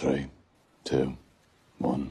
Three, two, one.